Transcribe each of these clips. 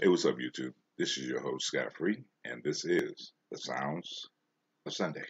Hey, what's up, YouTube? This is your host, Scott Free, and this is The Sounds of Sunday.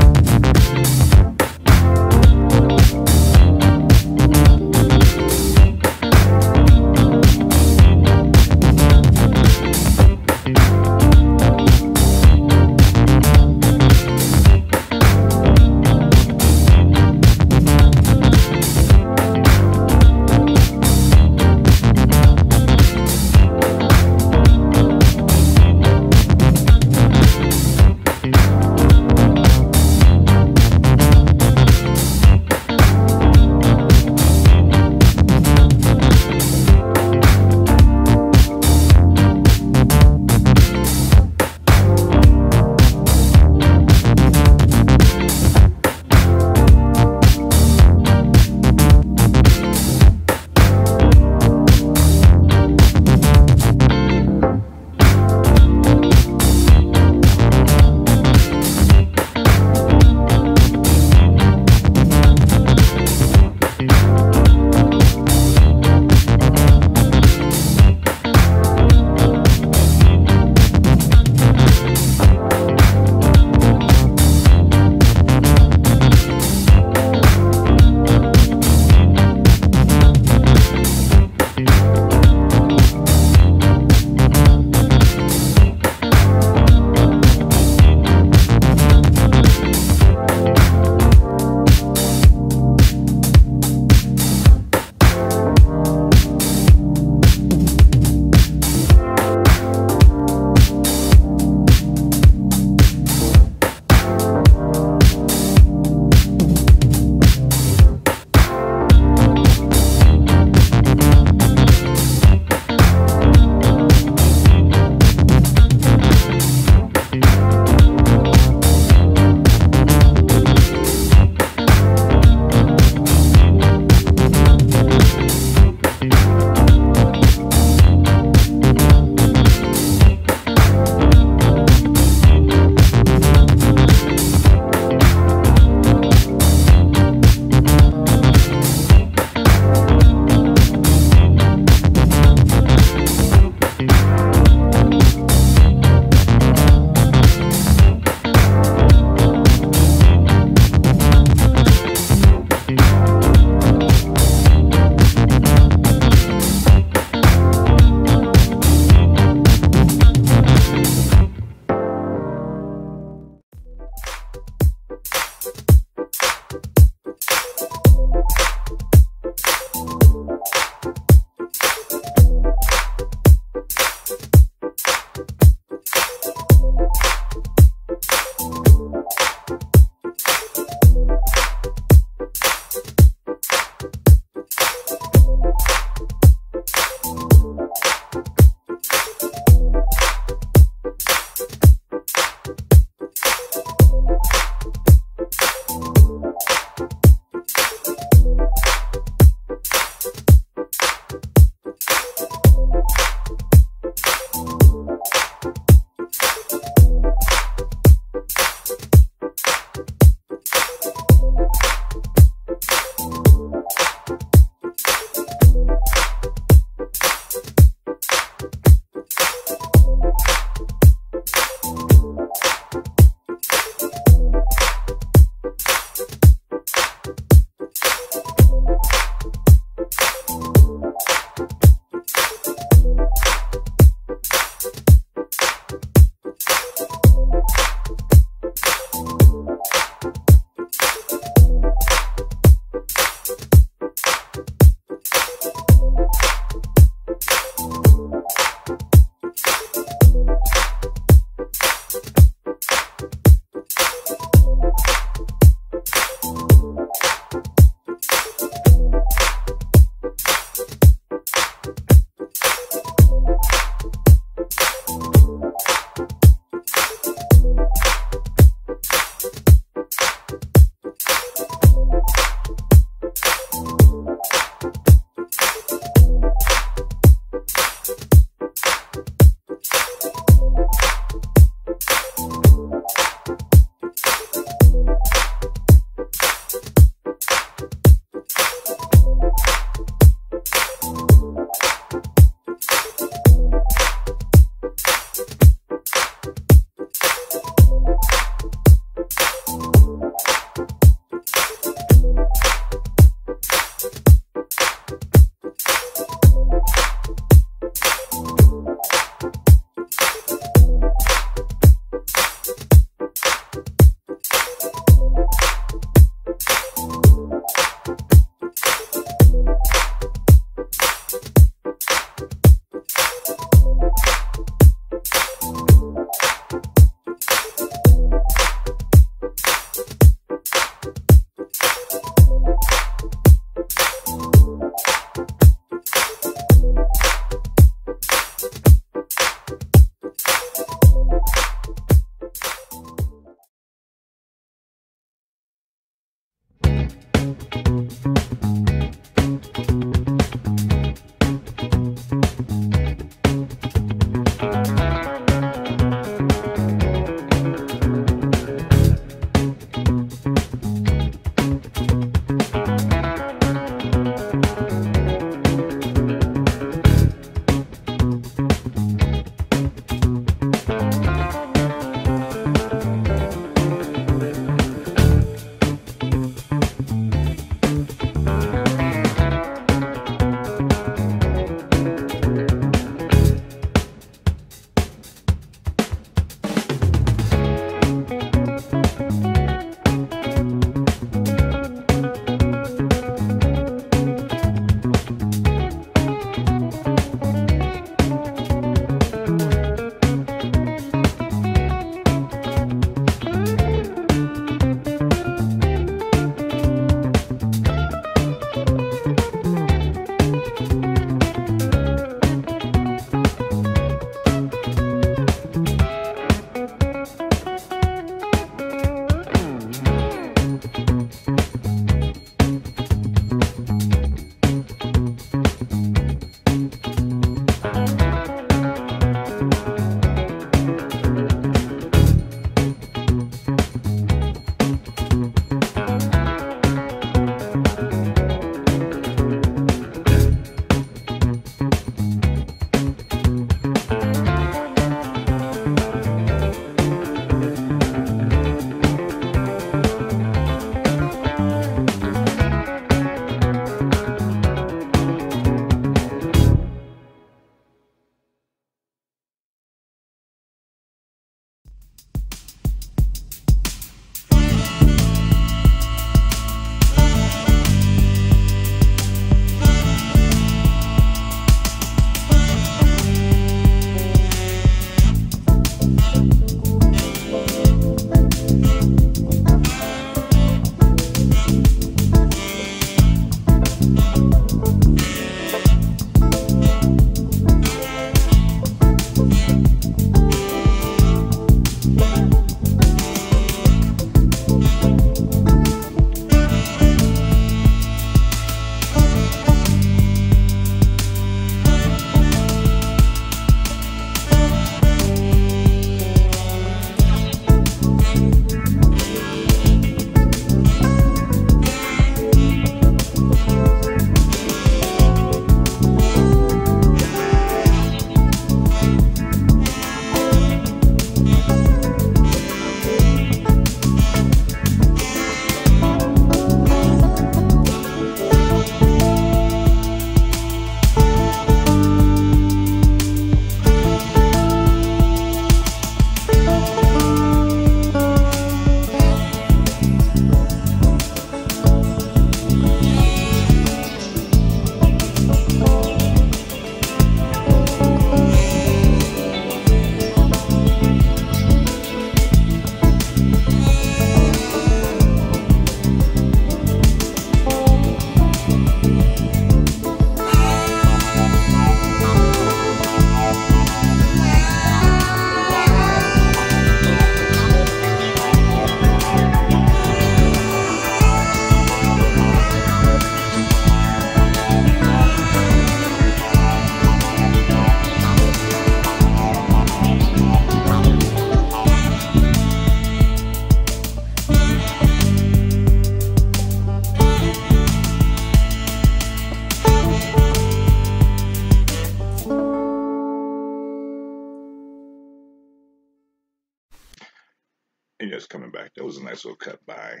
was a nice little cut by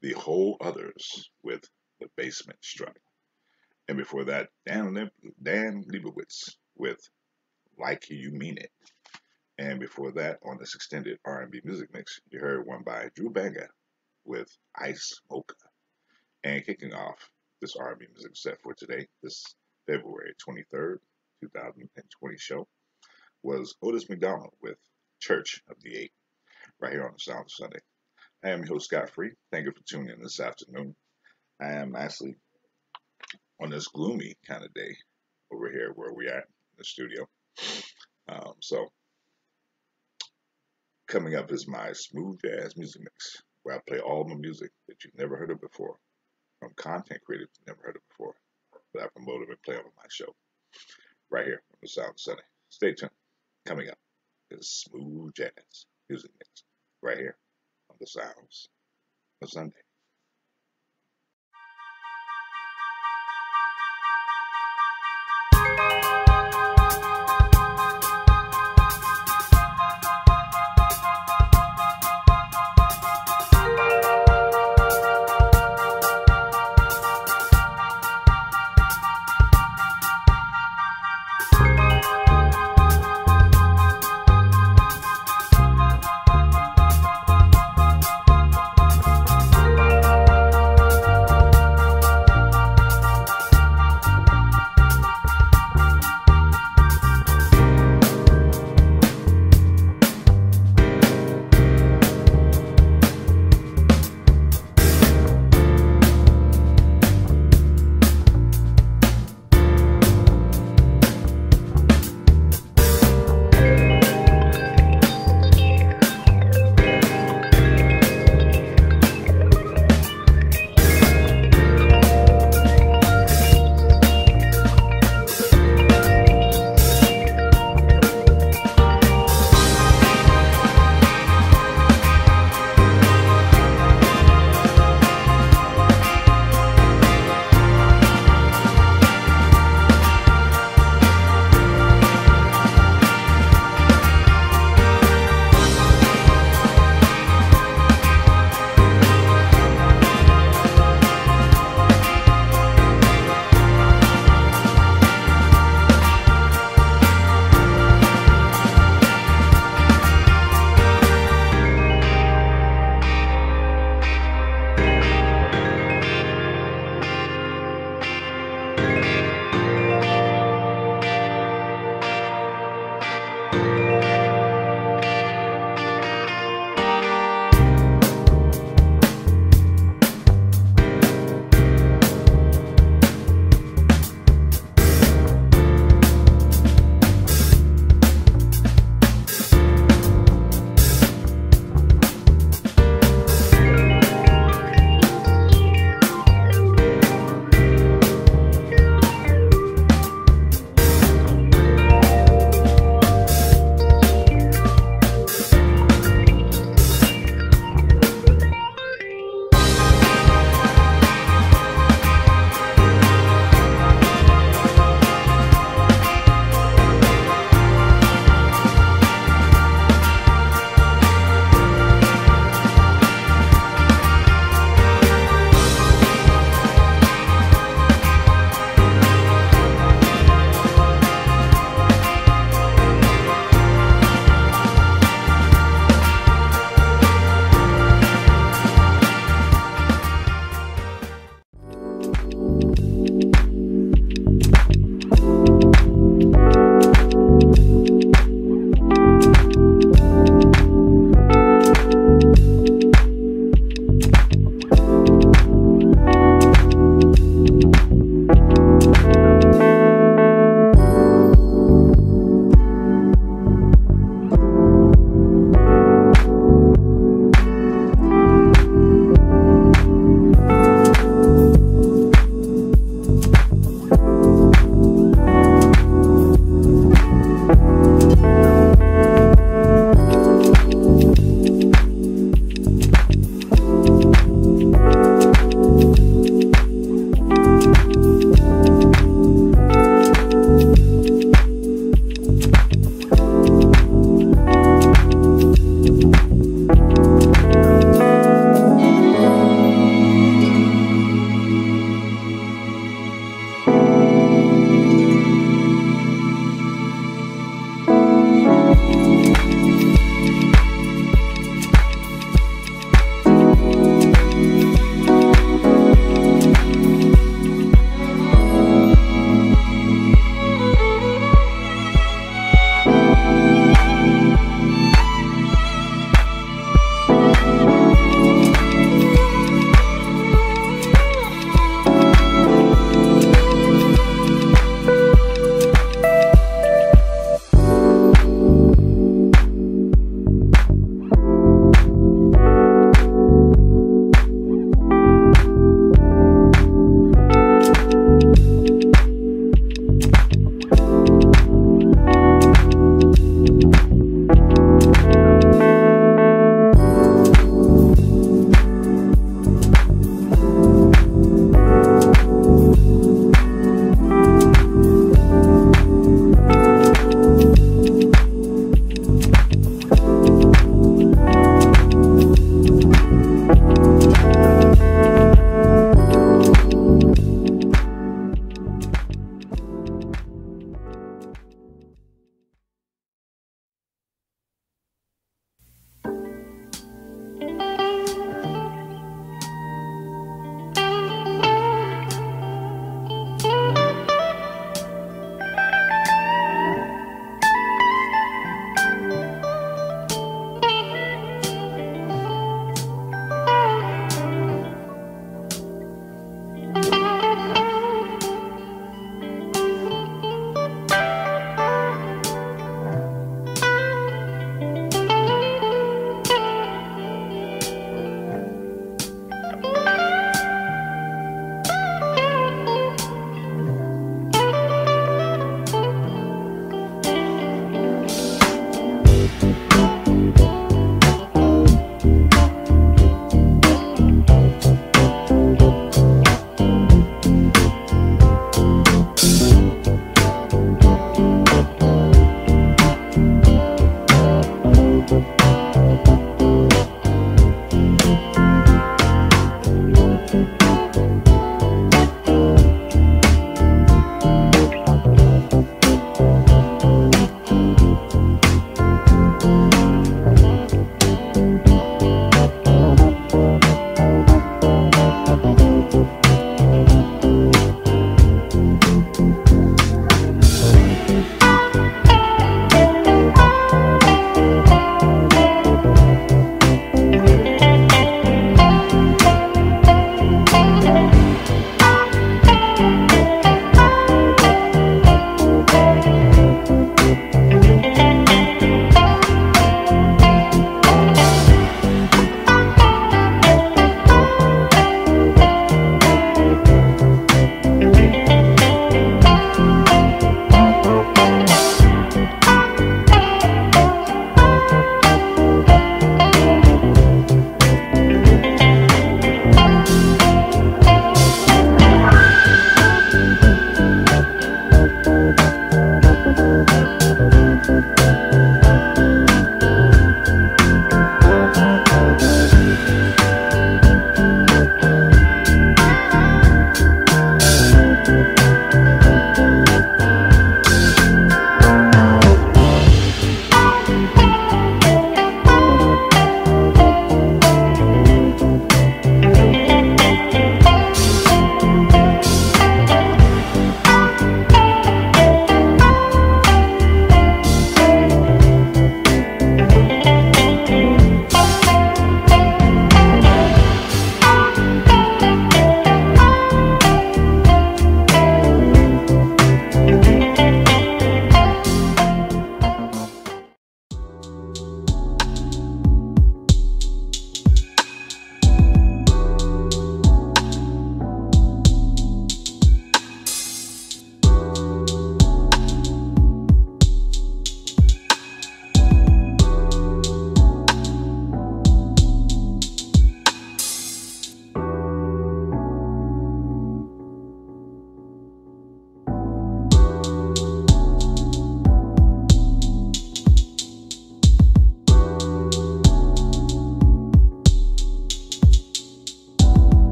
the whole others with the basement strut. And before that, Dan, Dan Lebowitz with Like You Mean It. And before that, on this extended R&B music mix, you heard one by Drew Banga with Ice Mocha. And kicking off this R&B music set for today, this February 23rd, 2020 show, was Otis McDonald with Church of the Eight right here on the Sound of Sunday. I am your host, Scott Free. Thank you for tuning in this afternoon. I am actually on this gloomy kind of day over here where we are in the studio. Um, so, coming up is my smooth jazz music mix, where I play all the music that you've never heard of before, from content creators never heard of before that I promoted and play on my show right here on the Sound Sunday. Stay tuned. Coming up is smooth jazz music mix right here on the Sounds of Sunday.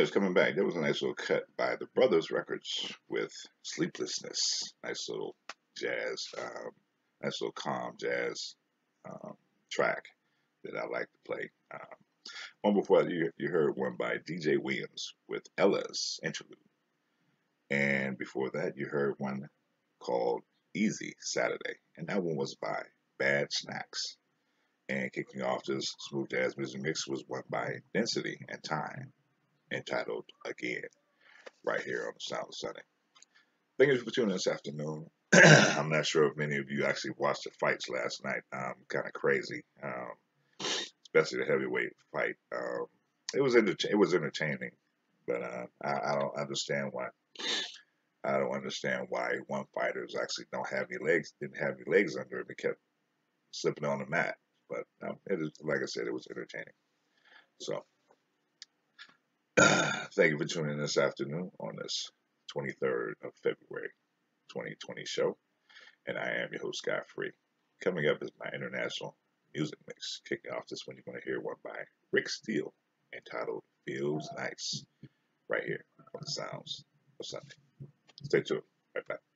It's coming back. That was a nice little cut by the Brothers Records with Sleeplessness. Nice little jazz, um, nice little calm jazz um, track that I like to play. Um, one before you, you heard one by DJ Williams with Ella's Interlude. And before that, you heard one called Easy Saturday. And that one was by Bad Snacks. And kicking off this smooth jazz music mix was one by Density and Time entitled Again, right here on the Sound of Sunday. Thank you for tuning in this afternoon. I'm not sure if many of you actually watched the fights last night. Um, kind of crazy, um, especially the heavyweight fight. Um, it was it was entertaining, but uh, I, I don't understand why. I don't understand why one fighters actually don't have any legs, didn't have any legs under him, and kept slipping on the mat. But um, it is, like I said, it was entertaining. So Thank you for tuning in this afternoon on this 23rd of February 2020 show. And I am your host, Scott Free. Coming up is my international music mix. Kicking off this one, you're going to hear one by Rick Steel entitled Feels Nice, right here on the Sounds of Sunday. Stay tuned. Right back.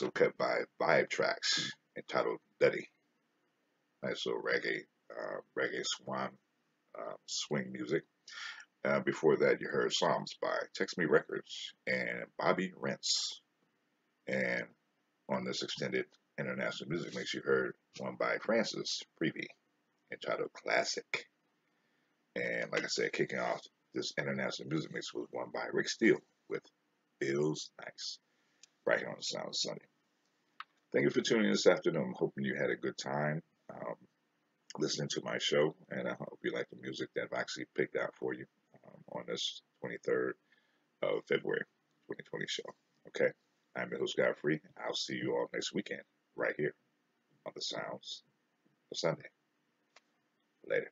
Little cut by Vibe Tracks entitled Dutty. Nice little reggae, uh, reggae swan uh, swing music. Uh, before that, you heard Psalms by Text Me Records and Bobby Renz. And on this extended international music mix, you heard one by Francis Preve entitled Classic. And like I said, kicking off this international music mix was one by Rick Steel with Feels Nice, right here on the Sound Sunday. Thank you for tuning in this afternoon. I'm hoping you had a good time um, listening to my show, and I hope you like the music that I've actually picked out for you um, on this 23rd of February 2020 show. Okay, I'm your host, Godfrey. I'll see you all next weekend right here on the Sounds of Sunday. Later.